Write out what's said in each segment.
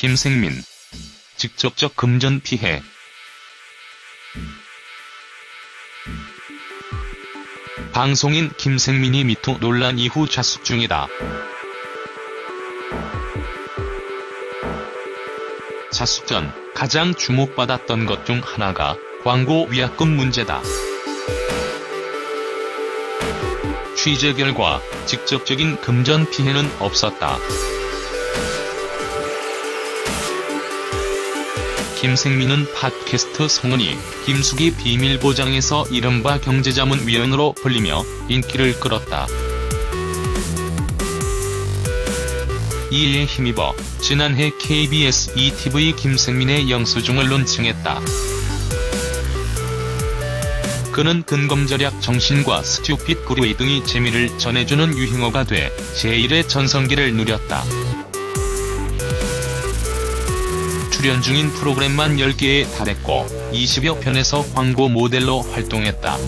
김생민. 직접적 금전 피해. 방송인 김생민이 미투 논란 이후 자숙 중이다. 자숙 전 가장 주목받았던 것 중 하나가 광고 위약금 문제다. 취재 결과 직접적인 금전 피해는 없었다. 김생민은 팟캐스트 성은이 김숙이 비밀보장에서 이른바 경제자문위원으로 불리며 인기를 끌었다. 이에 힘입어 지난해 KBS ETV 김생민의 영수증을 론칭했다. 그는 근검절약 정신과 스튜핏 구루이 등이 재미를 전해주는 유행어가 돼 제1의 전성기를 누렸다. 출연 중인 프로그램만 10개에 달했고 20여 편에서 광고 모델로 활동했다.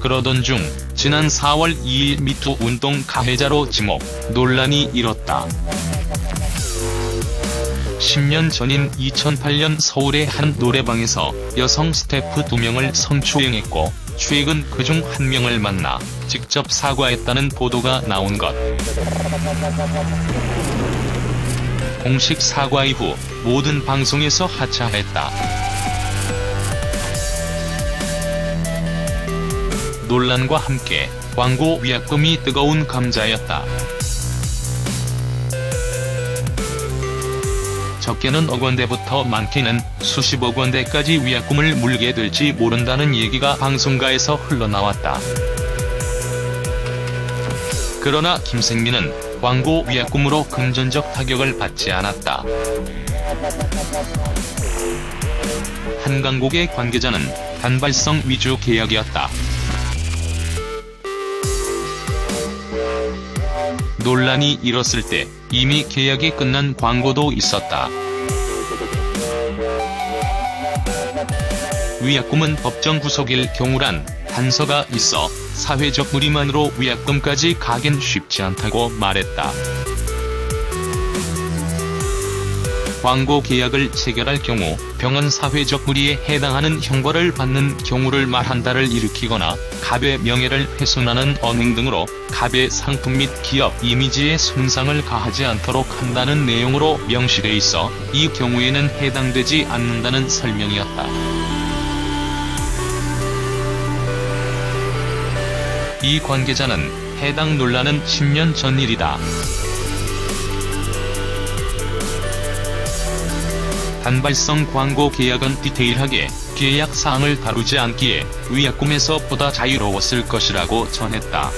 그러던 중 지난 4월 2일 미투 운동 가해자로 지목, 논란이 일었다. 10년 전인 2008년 서울의 한 노래방에서 여성 스태프 2명을 성추행했고 최근 그중 한 명을 만나 직접 사과했다는 보도가 나온 것. 공식 사과 이후 모든 방송에서 하차했다. 논란과 함께 광고 위약금이 뜨거운 감자였다. 적게는 억 원대부터 많게는 수십억 원대까지 위약금을 물게 될지 모른다는 얘기가 방송가에서 흘러나왔다. 그러나 김생민은 광고 위약금으로 금전적 타격을 받지 않았다. 한 강국의 관계자는 단발성 위주 계약이었다. 논란이 일었을 때 이미 계약이 끝난 광고도 있었다. 위약금은 법정 구속일 경우란 단서가 있어 사회적 무리만으로 위약금까지 가긴 쉽지 않다고 말했다. 광고 계약을 체결할 경우 병원 사회적 무리에 해당하는 형벌을 받는 경우를 말한다를 일으키거나 갑의 명예를 훼손하는 언행 등으로 갑의 상품 및 기업 이미지에 손상을 가하지 않도록 한다는 내용으로 명시돼 있어 이 경우에는 해당되지 않는다는 설명이었다. 이 관계자는 해당 논란은 10년 전 일이다. 단발성 광고 계약은 디테일하게 계약 사항을 다루지 않기에 위약금에서 보다 자유로웠을 것이라고 전했다.